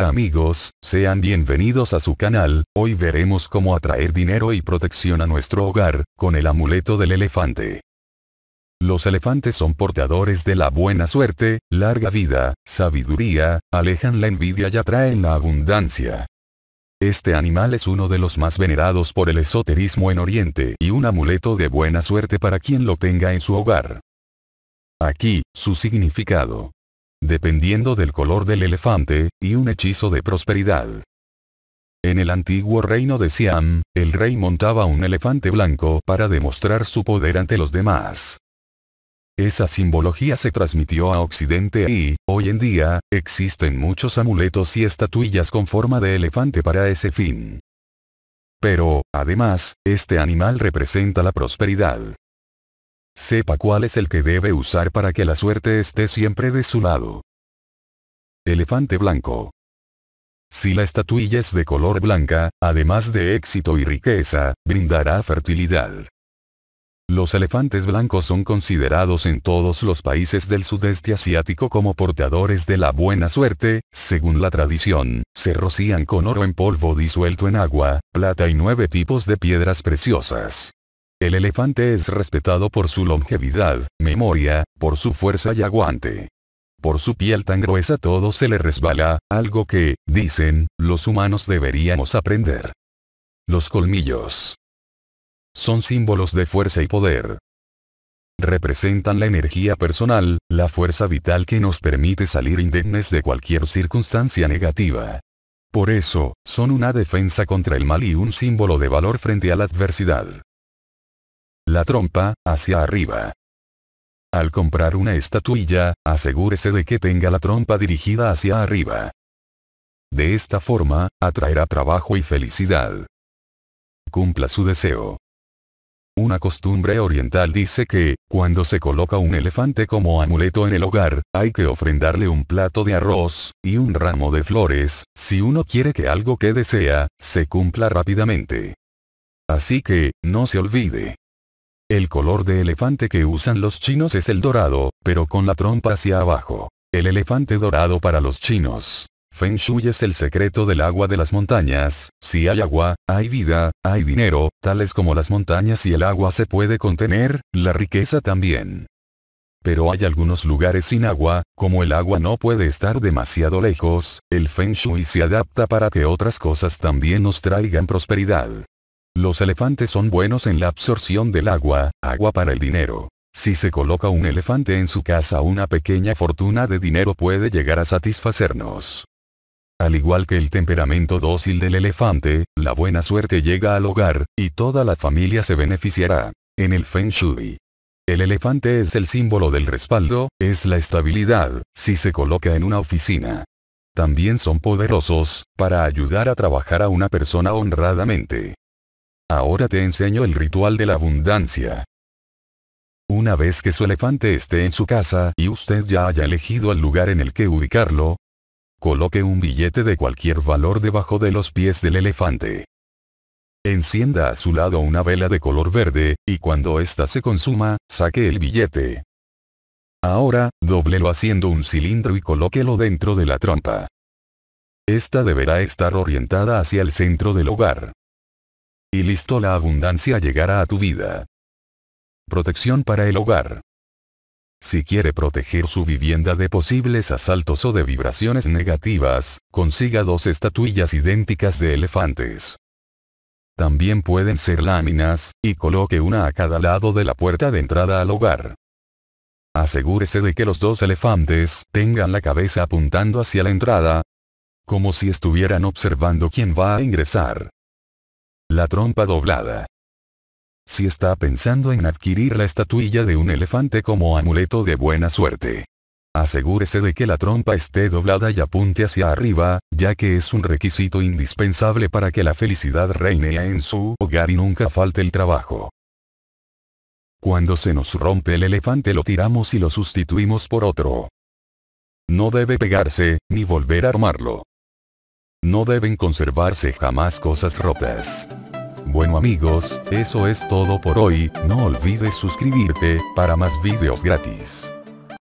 Hola amigos, sean bienvenidos a su canal, hoy veremos cómo atraer dinero y protección a nuestro hogar, con el amuleto del elefante. Los elefantes son portadores de la buena suerte, larga vida, sabiduría, alejan la envidia y atraen la abundancia. Este animal es uno de los más venerados por el esoterismo en Oriente y un amuleto de buena suerte para quien lo tenga en su hogar. Aquí, su significado. Dependiendo del color del elefante, y un hechizo de prosperidad. En el antiguo reino de Siam, el rey montaba un elefante blanco para demostrar su poder ante los demás. Esa simbología se transmitió a Occidente y, hoy en día, existen muchos amuletos y estatuillas con forma de elefante para ese fin. Pero, además, este animal representa la prosperidad. Sepa cuál es el que debe usar para que la suerte esté siempre de su lado. Elefante blanco. Si la estatuilla es de color blanca, además de éxito y riqueza, brindará fertilidad. Los elefantes blancos son considerados en todos los países del sudeste asiático como portadores de la buena suerte, según la tradición, se rocían con oro en polvo disuelto en agua, plata y nueve tipos de piedras preciosas. El elefante es respetado por su longevidad, memoria, por su fuerza y aguante. Por su piel tan gruesa todo se le resbala, algo que, dicen, los humanos deberíamos aprender. Los colmillos son símbolos de fuerza y poder. Representan la energía personal, la fuerza vital que nos permite salir indemnes de cualquier circunstancia negativa. Por eso, son una defensa contra el mal y un símbolo de valor frente a la adversidad. La trompa, hacia arriba. Al comprar una estatuilla, asegúrese de que tenga la trompa dirigida hacia arriba. De esta forma, atraerá trabajo y felicidad. Cumpla su deseo. Una costumbre oriental dice que, cuando se coloca un elefante como amuleto en el hogar, hay que ofrendarle un plato de arroz, y un ramo de flores, si uno quiere que algo que desea, se cumpla rápidamente. Así que, no se olvide. El color de elefante que usan los chinos es el dorado, pero con la trompa hacia abajo. El elefante dorado para los chinos. Feng Shui es el secreto del agua de las montañas, si hay agua, hay vida, hay dinero, tales como las montañas y el agua se puede contener, la riqueza también. Pero hay algunos lugares sin agua, como el agua no puede estar demasiado lejos, el Feng Shui se adapta para que otras cosas también nos traigan prosperidad. Los elefantes son buenos en la absorción del agua, agua para el dinero. Si se coloca un elefante en su casa una pequeña fortuna de dinero puede llegar a satisfacernos. Al igual que el temperamento dócil del elefante, la buena suerte llega al hogar, y toda la familia se beneficiará. En el Feng Shui. El elefante es el símbolo del respaldo, es la estabilidad, si se coloca en una oficina. También son poderosos, para ayudar a trabajar a una persona honradamente. Ahora te enseño el ritual de la abundancia. Una vez que su elefante esté en su casa y usted ya haya elegido el lugar en el que ubicarlo, Coloque un billete de cualquier valor debajo de los pies del elefante. Encienda a su lado una vela de color verde, y cuando ésta se consuma, saque el billete. Ahora, doblelo haciendo un cilindro y colóquelo dentro de la trompa. Esta deberá estar orientada hacia el centro del hogar. Y listo la abundancia llegará a tu vida. Protección para el hogar. Si quiere proteger su vivienda de posibles asaltos o de vibraciones negativas, consiga dos estatuillas idénticas de elefantes. También pueden ser láminas, y coloque una a cada lado de la puerta de entrada al hogar. Asegúrese de que los dos elefantes tengan la cabeza apuntando hacia la entrada, como si estuvieran observando quién va a ingresar. La trompa doblada. Si está pensando en adquirir la estatuilla de un elefante como amuleto de buena suerte. Asegúrese de que la trompa esté doblada y apunte hacia arriba, ya que es un requisito indispensable para que la felicidad reine en su hogar y nunca falte el trabajo. Cuando se nos rompe el elefante lo tiramos y lo sustituimos por otro. No debe pegarse, ni volver a armarlo. No deben conservarse jamás cosas rotas. Bueno amigos, eso es todo por hoy, no olvides suscribirte, para más videos gratis.